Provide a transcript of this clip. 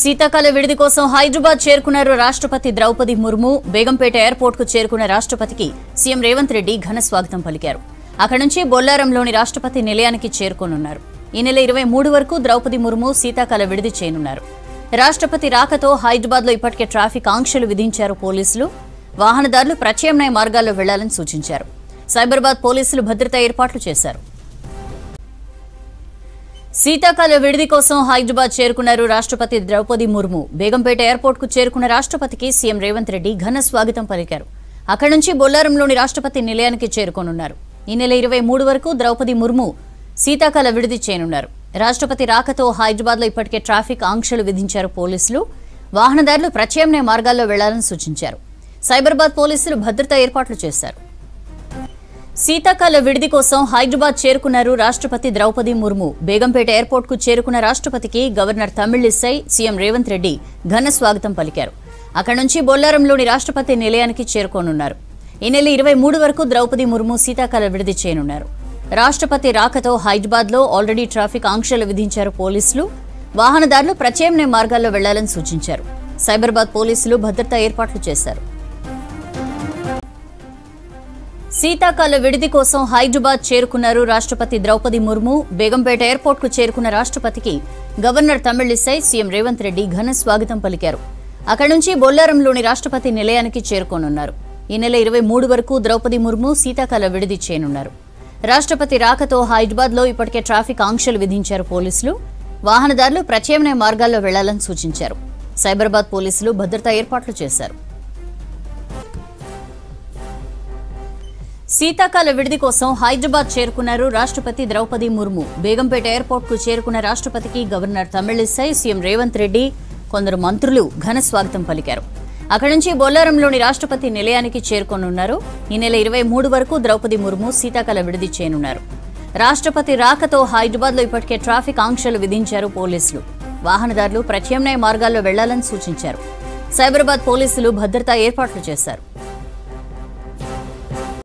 శీతాకాల విడిది కోసం హైదరాబాద్ చేరుకున్నారు రాష్ట్రపతి ద్రౌపది ముర్ము. బేగంపేట ఎయిర్పోర్ట్కు చేరుకున్న రాష్ట్రపతికి సీఎం రేవంత్ రెడ్డి ఘన స్వాగతం పలికారు. అక్కడి నుంచి బొల్లారంలోని రాష్ట్రపతి నిలయానికి చేరుకోనున్నారు. ఈ నెల ఇరవై మూడు వరకు ద్రౌపది ముర్ము శీతాకాల విడిది చేయనున్నారు. రాష్ట్రపతి రాకతో హైదరాబాద్లో ఇప్పటికే ట్రాఫిక్ ఆంక్షలు విధించారు పోలీసులు. వాహనదారులు ప్రత్యామ్నాయ మార్గాల్లో వెళ్ళాలని సూచించారు. సైబరాబాద్ పోలీసులు భద్రతా ఏర్పాట్లు చేశారు. శీతాకాల విడిది కోసం హైదరాబాద్ చేరుకున్నారు రాష్ట్రపతి ద్రౌపది ముర్ము. బేగంపేట ఎయిర్పోర్ట్కు చేరుకున్న రాష్ట్రపతికి సీఎం రేవంత్ రెడ్డి ఘన స్వాగతం పలికారు. అక్కడి నుంచి బొల్లారంలోని రాష్ట్రపతి నిలయానికి చేరుకోనున్నారు. ఈ నెల ఇరవై మూడు వరకు ద్రౌపది ముర్ము శీతాకాల విడిది చేయనున్నారు. రాష్ట్రపతి రాకతో హైదరాబాద్లో ఇప్పటికే ట్రాఫిక్ ఆంక్షలు విధించారు పోలీసులు. వాహనదారులు ప్రత్యామ్నాయ మార్గాల్లో వెళ్ళాలని సూచించారు. సైబరాబాద్ పోలీసులు భద్రతా ఏర్పాట్లు చేశారు. శీతాకాల విడిది కోసం హైదరాబాద్ చేరుకున్నారు రాష్ట్రపతి ద్రౌపది ముర్ము. బేగంపేట ఎయిర్పోర్ట్కు చేరుకున్న రాష్ట్రపతికి గవర్నర్ తమిళిసై సీఎం రేవంత్ రెడ్డి ఘన స్వాగతం పలికారు. అక్కడి నుంచి బొల్లారంలోని రాష్ట్రపతి నిలయానికి చేరుకోనున్నారు. ఈ నెల ఇరవై మూడు వరకు ద్రౌపది ముర్ము శీతాకాల విడిది చేయనున్నారు. రాష్ట్రపతి రాకతో హైదరాబాద్లో ఆల్రెడీ ట్రాఫిక్ ఆంక్షలు విధించారు పోలీసులు. వాహనదారులు ప్రత్యామ్నాయ మార్గాల్లో వెళ్ళాలని సూచించారు. సైబరాబాద్ పోలీసులు భద్రతా ఏర్పాట్లు చేశారు. శీతాకాల విడిది కోసం హైదరాబాద్ చేరుకున్నారు రాష్ట్రపతి ద్రౌపది ముర్ము. బేగంపేట ఎయిర్పోర్ట్కు చేరుకున్న రాష్ట్రపతికి గవర్నర్ తమిళిసై సీఎం రేవంత్ రెడ్డి ఘన స్వాగతం పలికారు. అక్కడి నుంచి బొల్లారంలోని రాష్ట్రపతి నిలయానికి చేరుకోనున్నారు. ఈ నెల ఇరవై మూడు వరకు ద్రౌపది ముర్ము శీతాకాల విడిది చేయనున్నారు. రాష్ట్రపతి రాకతో హైదరాబాద్లో ఇప్పటికే ట్రాఫిక్ ఆంక్షలు విధించారు పోలీసులు. వాహనదారులు ప్రత్యామ్నాయ మార్గాల్లో వెళ్ళాలని సూచించారు. సైబరాబాద్ పోలీసులు భద్రతా ఏర్పాట్లు చేశారు. శీతాకాల విడిది కోసం హైదరాబాద్ చేరుకున్నారు రాష్ట్రపతి ద్రౌపది ముర్ము. బేగంపేట ఎయిర్పోర్ట్కు చేరుకున్న రాష్ట్రపతికి గవర్నర్ తమిళిసై సీఎం రేవంత్ రెడ్డి కొందరు మంత్రులు ఘన స్వాగతం పలికారు. అక్కడి నుంచి బొల్లారంలోని రాష్ట్రపతి నిలయానికి చేరుకోనున్నారు. ఈ నెల ఇరవై మూడు వరకు ద్రౌపది ముర్ము శీతాకాల విడిది చేయనున్నారు. రాష్ట్రపతి రాకతో హైదరాబాద్లో ఇప్పటికే ట్రాఫిక్ ఆంక్షలు విధించారు పోలీసులు. వాహనదారులు ప్రత్యామ్నాయ మార్గాల్లో వెళ్ళాలని సూచించారు. సైబరాబాద్ పోలీసులు భద్రతా ఏర్పాట్లు చేశారు.